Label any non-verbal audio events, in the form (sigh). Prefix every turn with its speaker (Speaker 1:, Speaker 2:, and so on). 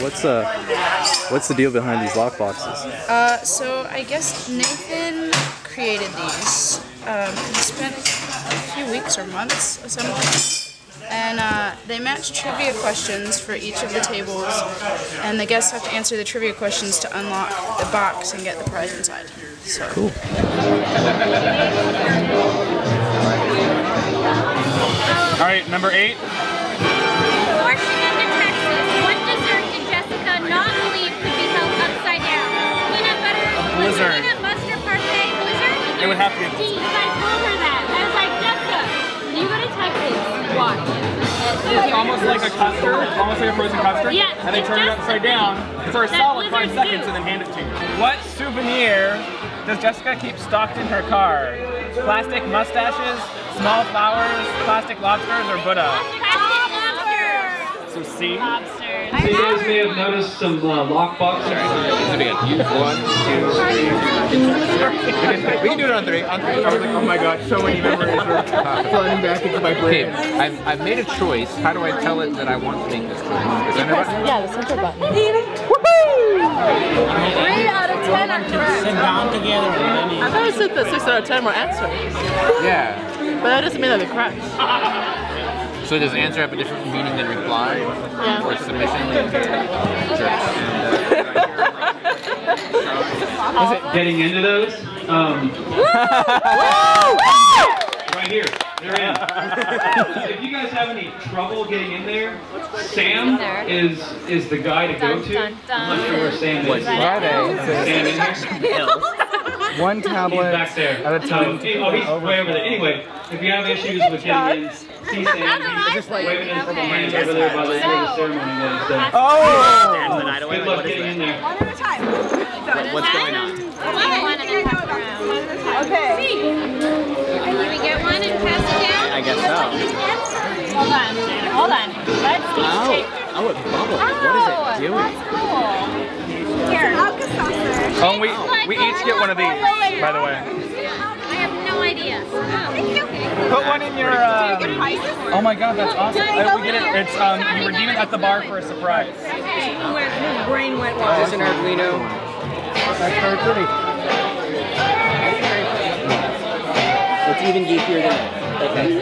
Speaker 1: what's uh, what's the deal behind these lock boxes?
Speaker 2: Uh, so I guess Nathan created these. Um, he spent a few weeks or months assembling them. And uh, they match trivia questions for each of the tables, and the guests have to answer the trivia questions to unlock the box and get the prize inside. So
Speaker 1: Cool.
Speaker 3: All right, number eight. Blizzard.
Speaker 4: parfait, blizzard?
Speaker 3: It would have to be.
Speaker 4: Because I told her that. I was like, Jessica, you go to Texas, watch.
Speaker 3: It's almost like a custard, almost like a frozen custard.
Speaker 4: Yeah,
Speaker 3: And they turn it upside down for a solid five seconds
Speaker 4: do.
Speaker 3: and then hand it to you. What souvenir does Jessica keep stocked in her car? Plastic mustaches, small flowers, plastic lobsters, or Buddha?
Speaker 4: Plastic lobsters.
Speaker 3: So C.
Speaker 4: Lobsters.
Speaker 5: So you guys may have noticed some uh, lock boxes.
Speaker 1: One, two, three. we can do it on three. On three.
Speaker 3: I was like, oh my god, so many memories are flooding back into my brain.
Speaker 1: Okay,
Speaker 3: brain.
Speaker 1: I've, I've made a choice. How do I tell it that I want to make this choice? Is there no-
Speaker 2: yeah, the center button. Woohoo!
Speaker 6: Three out of ten are correct. I thought it said that six out of ten were answers,
Speaker 1: Yeah.
Speaker 6: but that doesn't mean that they correct. (laughs)
Speaker 1: So does answer have a different meaning than reply?
Speaker 6: Yeah.
Speaker 1: Or submission? (laughs) Is it
Speaker 5: Getting into those. Um, right here. They're in. if you guys have any trouble getting in there, Sam is is the guy to go to. I'm not sure where Sam is. Sam in here.
Speaker 3: One tablet
Speaker 5: back there.
Speaker 3: at a time.
Speaker 5: Hey, oh, he's way over there. Anyway, if you have issues with getting in, see Sam. He's just waving his little hands over there by the, where ceremony that he's.
Speaker 3: Oh!
Speaker 5: Good luck getting in there.
Speaker 6: One at a time.
Speaker 4: What's going on? One and a half round.
Speaker 6: Okay.
Speaker 4: Can we get one and pass it down?
Speaker 7: I guess so.
Speaker 4: Hold on. Hold on. Let's
Speaker 7: Oh,
Speaker 4: take
Speaker 7: oh, it bubbles. What is it oh, doing?
Speaker 4: Here.
Speaker 3: Oh, we, we each get one of these, by the way.
Speaker 4: I have no idea.
Speaker 3: Put one in your. Um, oh my god, that's awesome. Uh, we get it. It's um, you redeem it at the bar for a surprise.
Speaker 7: Is this an Arduino?
Speaker 3: That's very pretty.
Speaker 7: It's even geekier than that. Okay.